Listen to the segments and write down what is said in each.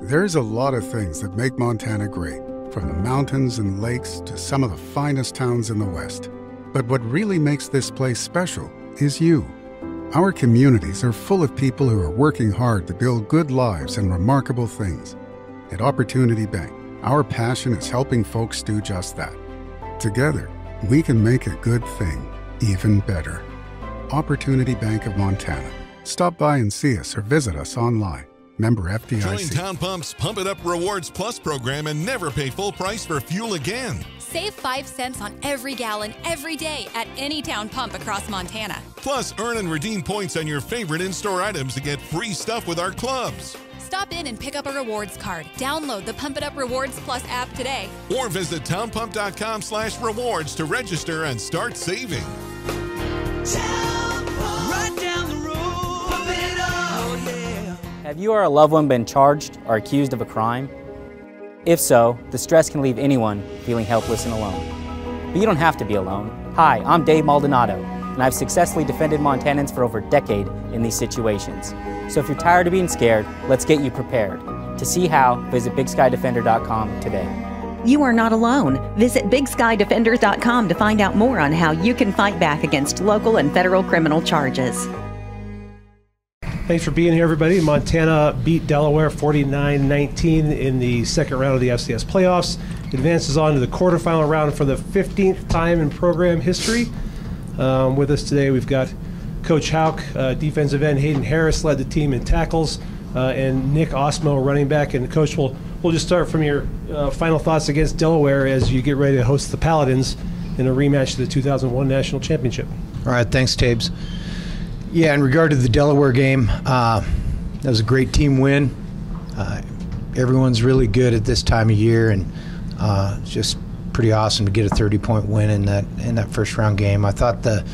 There's a lot of things that make Montana great, from the mountains and lakes to some of the finest towns in the West. But what really makes this place special is you. Our communities are full of people who are working hard to build good lives and remarkable things. At Opportunity Bank, our passion is helping folks do just that. Together, we can make a good thing even better. Opportunity Bank of Montana. Stop by and see us or visit us online. Member Join Town Pump's Pump It Up Rewards Plus program and never pay full price for fuel again. Save 5 cents on every gallon every day at any town pump across Montana. Plus, earn and redeem points on your favorite in store items to get free stuff with our clubs. Stop in and pick up a rewards card. Download the Pump It Up Rewards Plus app today. Or visit townpump.com slash rewards to register and start saving. Right Have you or a loved one been charged or accused of a crime? If so, the stress can leave anyone feeling helpless and alone. But you don't have to be alone. Hi, I'm Dave Maldonado, and I've successfully defended Montanans for over a decade in these situations. So if you're tired of being scared, let's get you prepared. To see how, visit BigSkyDefender.com today. You are not alone. Visit BigSkyDefenders.com to find out more on how you can fight back against local and federal criminal charges. Thanks for being here, everybody. Montana beat Delaware 49 19 in the second round of the FCS playoffs. Advances on to the quarterfinal round for the 15th time in program history. Um, with us today, we've got Coach Hauck, uh, defensive end Hayden Harris led the team in tackles, uh, and Nick Ostmo, running back. And Coach, we'll, we'll just start from your uh, final thoughts against Delaware as you get ready to host the Paladins in a rematch of the 2001 National Championship. All right, thanks, Tabes. Yeah, in regard to the Delaware game, uh, that was a great team win. Uh, everyone's really good at this time of year, and uh, just pretty awesome to get a 30-point win in that in that first round game. I thought the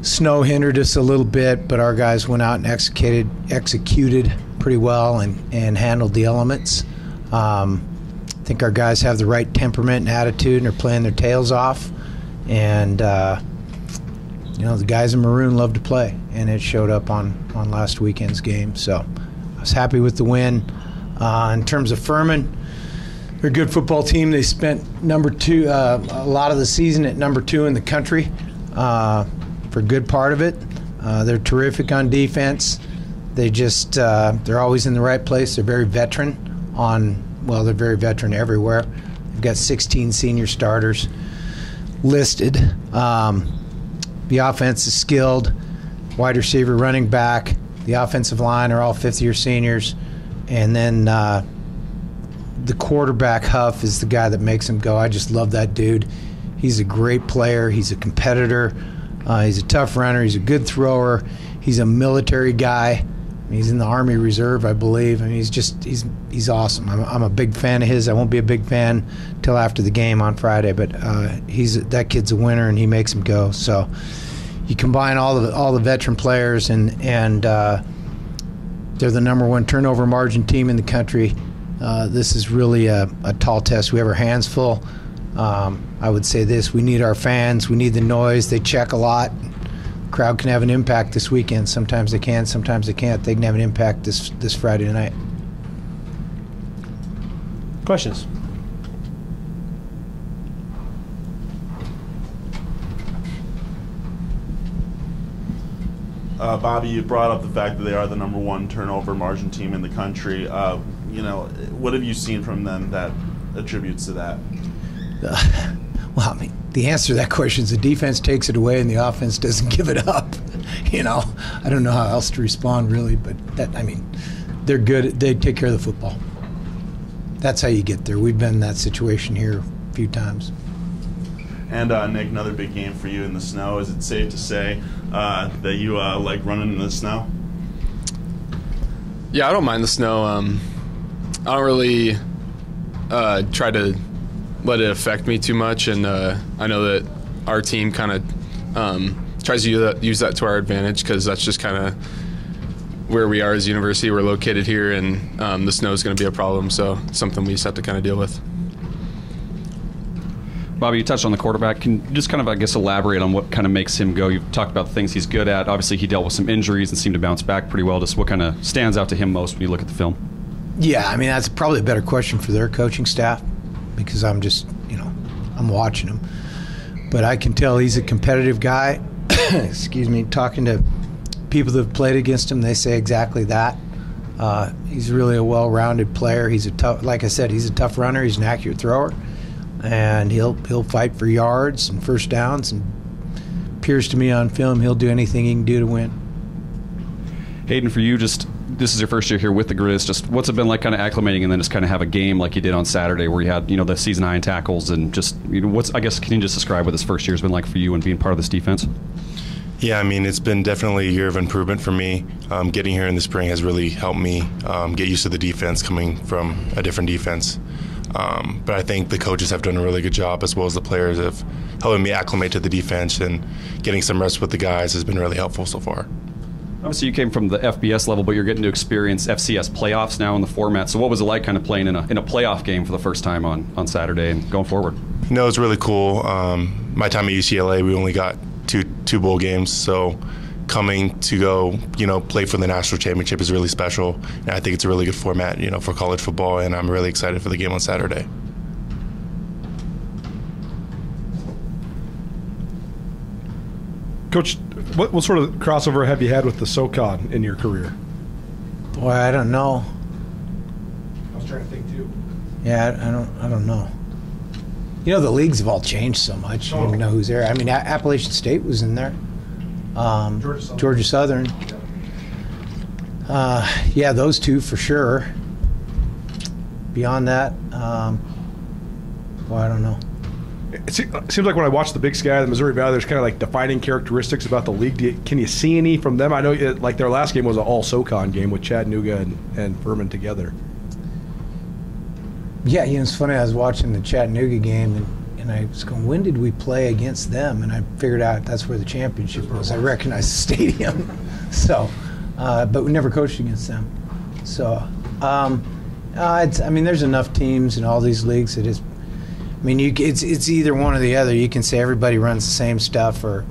snow hindered us a little bit, but our guys went out and executed executed pretty well and, and handled the elements. Um, I think our guys have the right temperament and attitude, and are playing their tails off. And uh, you know the guys in maroon love to play, and it showed up on on last weekend's game. So I was happy with the win. Uh, in terms of Furman, they're a good football team. They spent number two uh, a lot of the season at number two in the country uh, for a good part of it. Uh, they're terrific on defense. They just uh, they're always in the right place. They're very veteran on well, they're very veteran everywhere. They've got 16 senior starters listed. Um, the offense is skilled. Wide receiver, running back, the offensive line are all fifth year seniors. And then uh, the quarterback, Huff, is the guy that makes him go. I just love that dude. He's a great player, he's a competitor, uh, he's a tough runner, he's a good thrower, he's a military guy. He's in the Army Reserve, I believe. Mean, he's just he's he's awesome. I'm, I'm a big fan of his. I won't be a big fan till after the game on Friday, but uh, he's that kid's a winner and he makes him go. So you combine all the all the veteran players and and uh, they're the number one turnover margin team in the country. Uh, this is really a, a tall test. We have our hands full. Um, I would say this: we need our fans. We need the noise. They check a lot crowd can have an impact this weekend. Sometimes they can, sometimes they can't. They can have an impact this this Friday night. Questions? Uh, Bobby, you brought up the fact that they are the number one turnover margin team in the country. Uh, you know, what have you seen from them that attributes to that? Uh, well, I mean, the answer to that question is the defense takes it away and the offense doesn't give it up. you know, I don't know how else to respond really, but that I mean, they're good. They take care of the football. That's how you get there. We've been in that situation here a few times. And uh, Nick, another big game for you in the snow. Is it safe to say uh, that you uh, like running in the snow? Yeah, I don't mind the snow. Um, I don't really uh, try to let it affect me too much, and uh, I know that our team kind of um, tries to use that, use that, to our advantage because that's just kind of where we are as a university. We're located here, and um, the snow is going to be a problem, so it's something we just have to kind of deal with. Bobby, you touched on the quarterback. Can you just kind of, I guess, elaborate on what kind of makes him go? You've talked about the things he's good at. Obviously, he dealt with some injuries and seemed to bounce back pretty well. Just what kind of stands out to him most when you look at the film? Yeah, I mean that's probably a better question for their coaching staff because I'm just you know I'm watching him, but I can tell he's a competitive guy. Excuse me, talking to people that have played against him, they say exactly that. Uh, he's really a well-rounded player. He's a tough, like I said, he's a tough runner. He's an accurate thrower, and he'll he'll fight for yards and first downs. And appears to me on film, he'll do anything he can do to win. Hayden, for you, just this is your first year here with the Griz. Just what's it been like, kind of acclimating, and then just kind of have a game like you did on Saturday, where you had you know the season high in tackles, and just you know what's I guess can you just describe what this first year has been like for you and being part of this defense? Yeah, I mean, it's been definitely a year of improvement for me. Um, getting here in the spring has really helped me um, get used to the defense coming from a different defense. Um, but I think the coaches have done a really good job, as well as the players have helping me acclimate to the defense and getting some rest with the guys has been really helpful so far. Obviously, you came from the FBS level, but you're getting to experience FCS playoffs now in the format. So, what was it like, kind of playing in a in a playoff game for the first time on on Saturday and going forward? No, know, it was really cool. Um, my time at UCLA, we only got two two bowl games, so coming to go, you know, play for the national championship is really special. And I think it's a really good format, you know, for college football, and I'm really excited for the game on Saturday. Coach, what, what sort of crossover have you had with the SoCon in your career? Boy, I don't know. I was trying to think too. Yeah, I, I don't. I don't know. You know, the leagues have all changed so much. You don't even know who's there. I mean, A- Appalachian State was in there. Um, Georgia Southern. Georgia Southern. Uh, yeah, those two for sure. Beyond that, um, boy, I don't know. It seems like when I watch the Big Sky, the Missouri Valley, there's kind of like defining characteristics about the league. You, can you see any from them? I know, it, like their last game was an all SoCon game with Chattanooga and, and Furman together. Yeah, you know, it's funny. I was watching the Chattanooga game, and, and I was going, "When did we play against them?" And I figured out that's where the championship was. I recognized the stadium, so, uh, but we never coached against them. So, um, uh, it's, I mean, there's enough teams in all these leagues that it's. I mean, you, it's it's either one or the other. You can say everybody runs the same stuff, or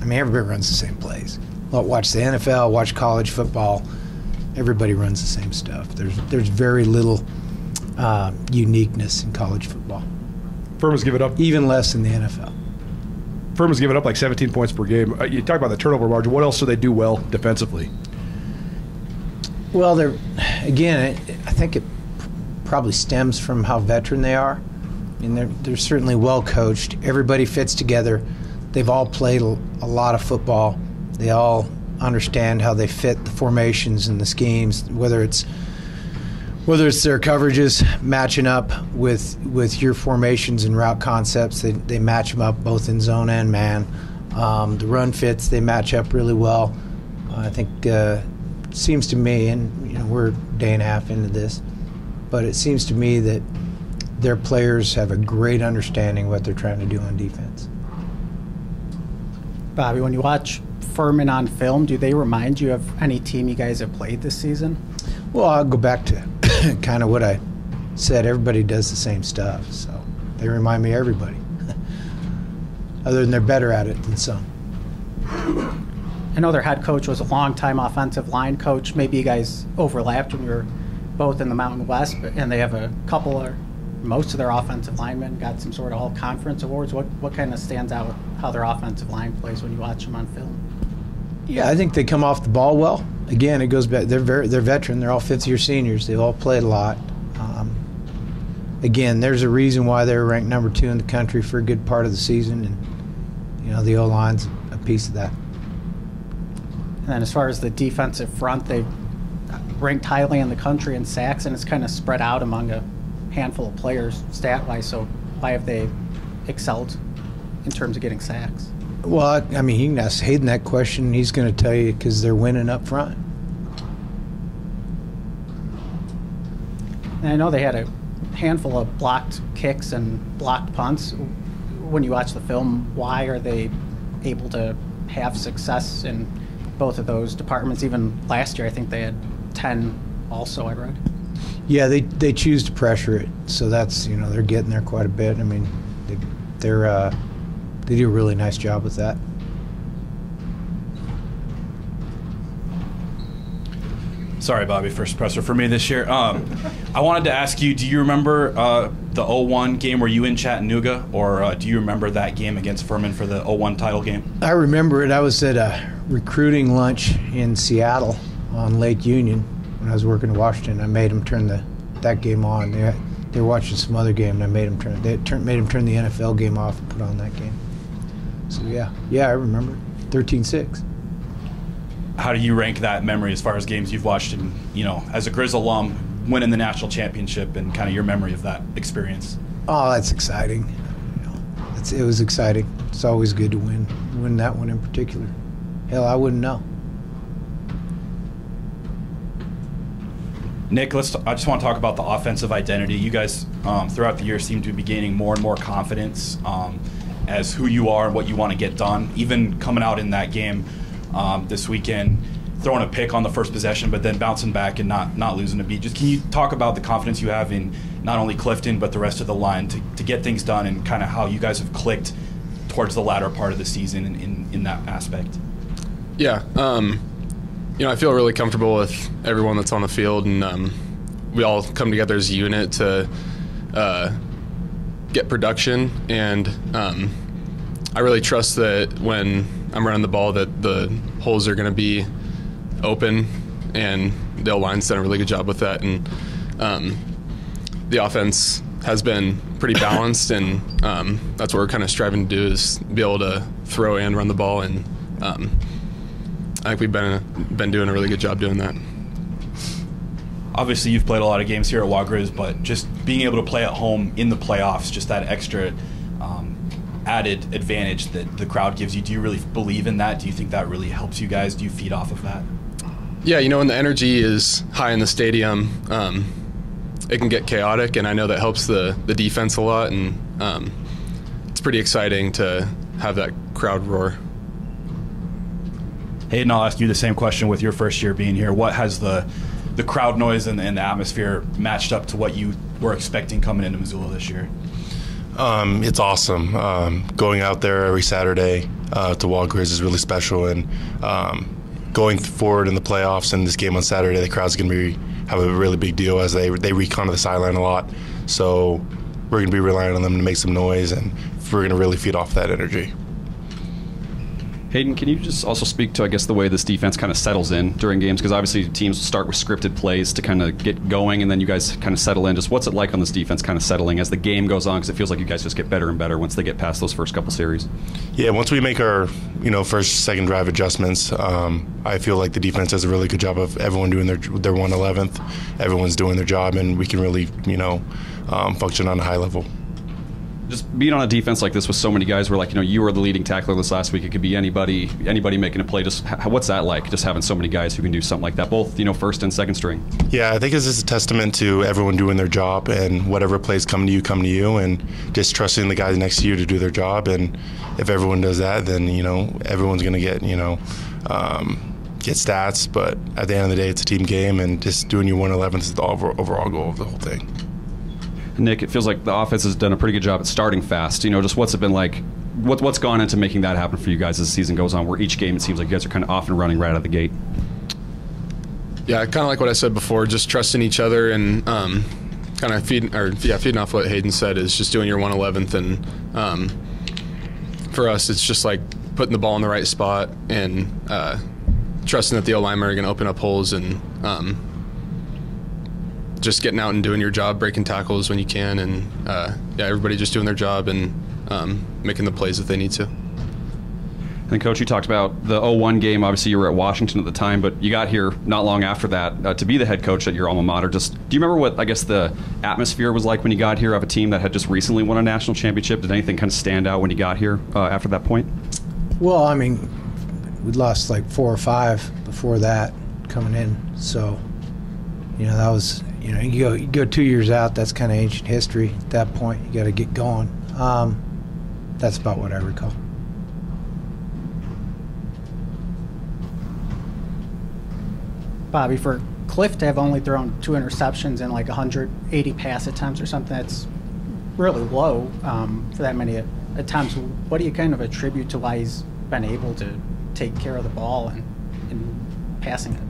I mean, everybody runs the same plays. Well, watch the NFL, watch college football everybody runs the same stuff. There's there's very little uh, uniqueness in college football. Furman's given up even less in the NFL. Furman's given up like 17 points per game. Uh, you talk about the turnover margin. What else do they do well defensively? Well, they're again. I think it probably stems from how veteran they are. I mean, they're they're certainly well coached. Everybody fits together. They've all played a, lot of football. They all understand how they fit the formations and the schemes, whether it's whether it's their coverages matching up with with your formations and route concepts. They, they match them up both in zone and man. Um, the run fits they match up really well. I think uh, seems to me, and you know we're a day and a half into this, but it seems to me that their players have a great understanding of what they're trying to do on defense. Bobby, when you watch Furman on film, do they remind you of any team you guys have played this season? Well, I'll go back to kind of what I said. Everybody does the same stuff, so they remind me of everybody. Other than they're better at it than some. I know their head coach was a longtime offensive line coach. Maybe you guys overlapped when you were both in the Mountain West, but, and they have a couple or most of their offensive linemen got some sort of all conference awards. What what kind of stands out how their offensive line plays when you watch them on film? Yeah, I think they come off the ball well. Again, it goes back. They're very they're veteran. They're all fifth year seniors. They've all played a lot. Um, again, there's a reason why they were ranked number two in the country for a good part of the season, and you know the O line's a piece of that. And then as far as the defensive front, they ranked highly in the country in sacks, and it's kind of spread out among a handful of players stat wise. So why have they excelled in terms of getting sacks? Well, I, I mean, you can ask Hayden that question. He's going to tell you because they're winning up front. And I know they had a handful of blocked kicks and blocked punts. When you watch the film, why are they able to have success in both of those departments? Even last year, I think they had 10 also, I read. Yeah, they they choose to pressure it, so that's you know they're getting there quite a bit. I mean, they, they're uh, they do a really nice job with that. Sorry, Bobby, first presser for me this year. Um, I wanted to ask you, do you remember uh, the 01 game? Were you in Chattanooga, or uh, do you remember that game against Furman for the 01 title game? I remember it. I was at a recruiting lunch in Seattle on Lake Union when I was working in Washington. I made them turn the that game on. They, they were watching some other game, and I made them turn. They turn, made them turn the NFL game off and put on that game. So yeah, yeah, I remember. 13-6 how do you rank that memory as far as games you've watched and you know as a Griz alum winning the national championship and kind of your memory of that experience oh that's exciting it's, it was exciting it's always good to win win that one in particular hell i wouldn't know Nick, let's. I just want to talk about the offensive identity. You guys, um, throughout the year, seem to be gaining more and more confidence um, as who you are and what you want to get done. Even coming out in that game um, this weekend, throwing a pick on the first possession, but then bouncing back and not not losing a beat. Just can you talk about the confidence you have in not only Clifton but the rest of the line to, to get things done and kind of how you guys have clicked towards the latter part of the season in, in, in that aspect? Yeah, um, you know, I feel really comfortable with everyone that's on the field, and um, we all come together as a unit to uh, get production and. Um, I really trust that when I'm running the ball, that the holes are going to be open, and the line's done a really good job with that. And um, the offense has been pretty balanced, and um, that's what we're kind of striving to do is be able to throw and run the ball. And um, I think we've been been doing a really good job doing that. Obviously, you've played a lot of games here at Wa-Griz, but just being able to play at home in the playoffs, just that extra added advantage that the crowd gives you. Do you really believe in that? Do you think that really helps you guys? Do you feed off of that? Yeah, you know, when the energy is high in the stadium, um, it can get chaotic, and I know that helps the, the defense a lot, and um, it's pretty exciting to have that crowd roar. Hayden, I'll ask you the same question with your first year being here. What has the the crowd noise and, and the atmosphere matched up to what you were expecting coming into Missoula this year? Um, it's awesome. Um, going out there every Saturday uh, to Wa-Griz is really special, and um, going forward in the playoffs and this game on Saturday, the crowd's going to be have a really big deal as they they recon to the sideline a lot. So we're going to be relying on them to make some noise, and we're going to really feed off that energy. Hayden, can you just also speak to, I guess, the way this defense kind of settles in during games? Because obviously teams start with scripted plays to kind of get going, and then you guys kind of settle in. Just what's it like on this defense kind of settling as the game goes on? Because it feels like you guys just get better and better once they get past those first couple series. Yeah, once we make our, you know, first, second drive adjustments, um, I feel like the defense does a really good job of everyone doing their their 111th. Everyone's doing their job, and we can really, you know, um, function on a high level just being on a defense like this with so many guys where like you know you were the leading tackler this last week. It could be anybody anybody making a play. Just what's that like just having so many guys who can do something like that both you know first and second string? Yeah i think this is a testament to everyone doing their job and whatever plays come to you come to you and just trusting the guys next to you to do their job. And if everyone does that then you know everyone's going to get you know um, get stats. But at the end of the day it's a team game and just doing your 111th is the overall goal of the whole thing Nick, it feels like the offense has done a pretty good job at starting fast. You know, just what's it been like? What, what's gone into making that happen for you guys as the season goes on? Where each game it seems like you guys are kind of off and running right out of the gate. Yeah, kind of like what I said before, just trusting each other and um, kind of feeding or yeah, feeding off what Hayden said is just doing your 111th and um, for us it's just like putting the ball in the right spot and uh, trusting that the O linemen are going to open up holes and um, just getting out and doing your job, breaking tackles when you can, and uh, yeah, everybody just doing their job and um, making the plays that they need to. And coach, you talked about the 01 game. Obviously, you were at Washington at the time, but you got here not long after that uh, to be the head coach at your alma mater. Just do you remember what I guess the atmosphere was like when you got here of a team that had just recently won a national championship? Did anything kind of stand out when you got here uh, after that point? Well, I mean, we'd lost like four or five before that coming in, so you know that was you know, you go, you go two years out, that's kind of ancient history. At that point, you got to get going. Um, that's about what I recall. Bobby, for Cliff to have only thrown two interceptions in like 180 pass attempts or something, that's really low um, for that many attempts. What do you kind of attribute to why he's been able to take care of the ball and, and passing it?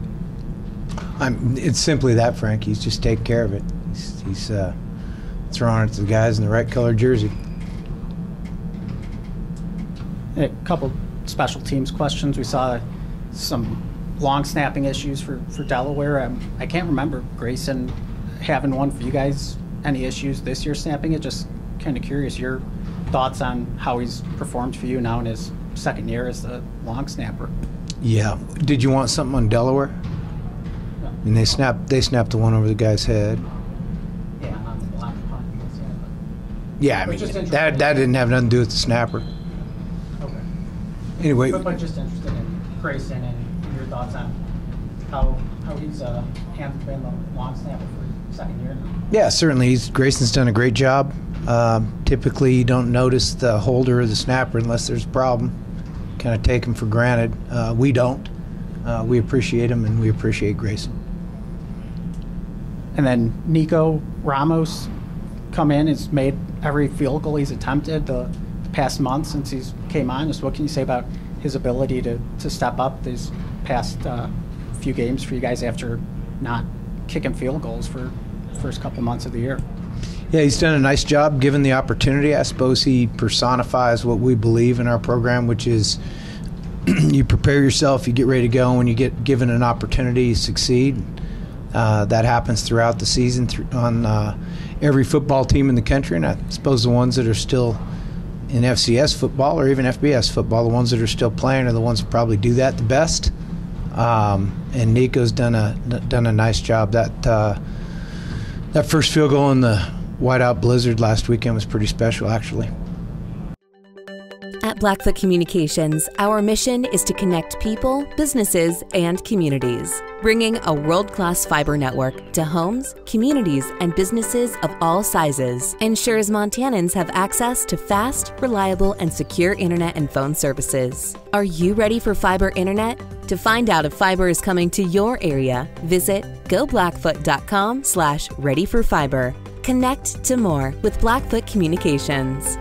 I'm, it's simply that, Frank. He's just taking care of it. He's, he's uh, throwing it to the guys in the right color jersey. A couple special teams questions. We saw some long snapping issues for, for Delaware. Um, I can't remember Grayson having one for you guys. Any issues this year snapping it? Just kind of curious your thoughts on how he's performed for you now in his second year as the long snapper. Yeah. Did you want something on Delaware? And they snapped they snapped the one over the guy's head. Yeah, on the block punt. Yeah, I But mean just that that didn't have nothing to do with the snapper. Okay. Anyway, But, but just interested in Grayson and your thoughts on how how he's uh, handled being the long snapper for second year now. yeah, certainly he's Grayson's done a great job. Um, typically, you don't notice the holder or the snapper unless there's a problem. Kind of take him for granted. Uh, we don't. Uh, we appreciate him and we appreciate Grayson. And then Nico Ramos come in, has made every field goal he's attempted the, past month since he's came on. Just what can you say about his ability to, to step up these past uh, few games for you guys after not kicking field goals for first couple months of the year? Yeah, he's done a nice job given the opportunity. I suppose he personifies what we believe in our program, which is you prepare yourself, you get ready to go, and when you get given an opportunity, you succeed. Uh, that happens throughout the season th- on uh, every football team in the country, and I suppose the ones that are still in FCS football or even FBS football, the ones that are still playing are the ones that probably do that the best. Um, and Nico's done a done a nice job. That uh, that first field goal in the whiteout blizzard last weekend was pretty special, actually. At Blackfoot Communications, our mission is to connect people, businesses, and communities, bringing a world class fiber network to homes, communities, and businesses of all sizes ensures Montanans have access to fast, reliable, and secure internet and phone services. Are you ready for fiber internet? To find out if fiber is coming to your area, visit goblackfoot.com slash ready for fiber. Connect to more with Blackfoot Communications.